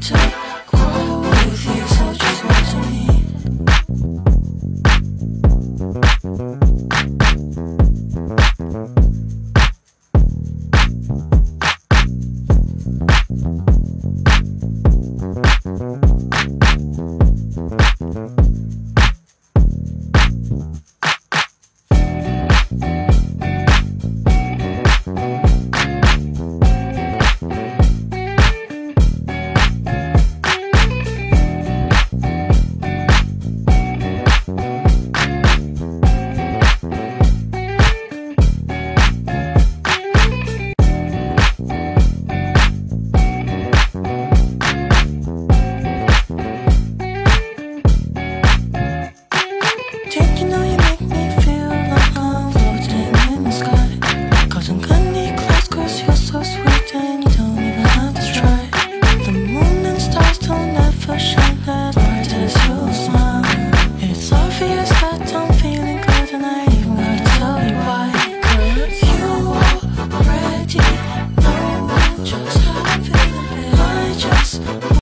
这